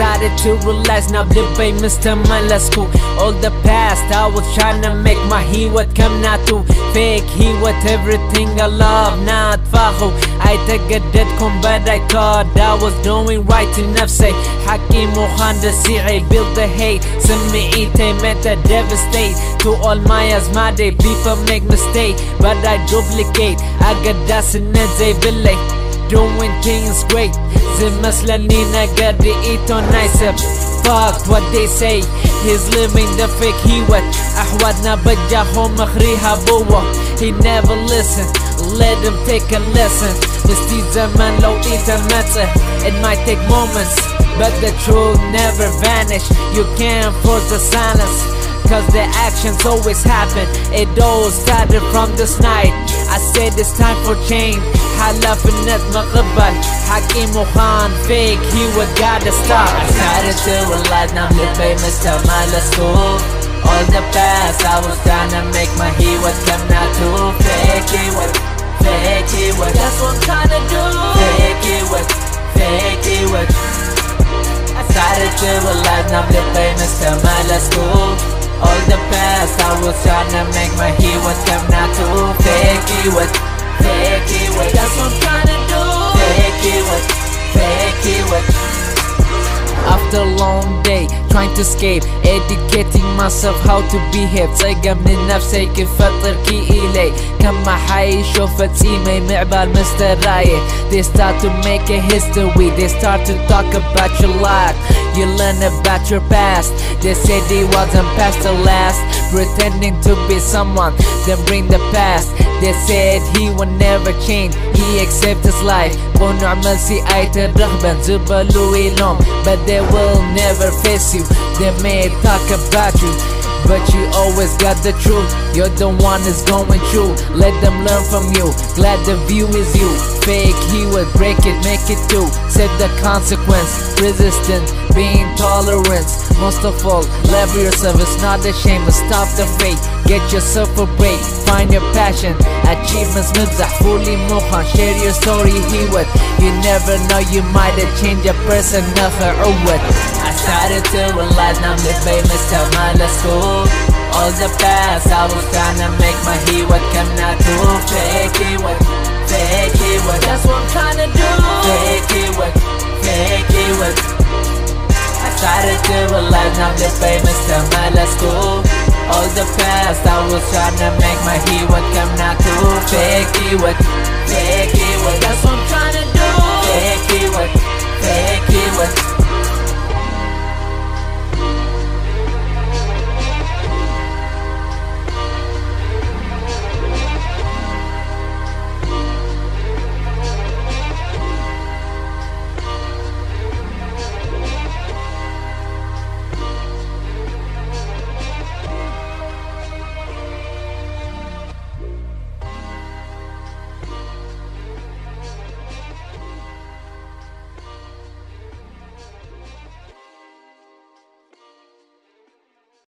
decided to realize Now the payments to my last school All the past I was trying to make my hiwet come not to Fake hiwet everything I love not follow I take a dead but I thought I was doing right لنفسي حكي مهندسي I build the hate. سمي ايتي to devastate. To all my as my day people make mistake. But I duplicate. I got داس النت زي بالليل doing gains weight Zimmaslani nagari eat on ice. Fuck what they say. He's living the fake hiwet أحوالنا بجاهم مخريها بوا He never listen. Let him take a lesson. Misty زمان a matter. It might take moments But the truth never vanish. You can't force the silence Cause the actions always happen. It all started from this night it is time for change I love النت ما قبل حكيم وخان فيك he was gotta stop I started to realize now I'm the famous tell my last school. All the past I was trying to make my he was come now to fake it was. Fake it was. That's what I'm trying to do Fake it was. Fake it was. I started to realize now I'm the famous tell my last school. All the past I was trying to make my he was come now to Fake hiwet, fake hiwet. That's what I'm trying to do. Fake hiwet, fake hiwet. After a long day, trying to escape Educating myself how to behave تسقى من نفسي كيف تركي إلي كم حي شوف تيمي مستر مستريح They start to make a history They start to talk about your life You learn about your past They say they wasn't past the last Pretending to be someone Then bring the past they said he will never change. He accepted his life. ونعمل سعاية الرغبة جبلوا إلهم But they will never face you. They may talk about you But you always got the truth. You're the one that's going through. Let them learn from you. Glad the view is you. Fake, he will break it, make it through. Set the consequence. Resistance being tolerant. Most of all, love yourself, it's not a shame. Stop the fake, get yourself a break. Find your passion, achievements مزح fully موخان Share your story هيوت You never know, you might have changed a person نخر what. I started to realize now I'm the famous تمام school All the past I was trying to make my هيوت come not to fake هيوت Fake What? That's what I'm trying to do. alive, now the famous tell my last school All the past, I was trying to make my hero come not to Fake hero, fake hero